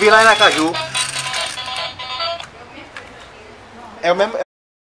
Vi lá em Aracaju. É o mesmo.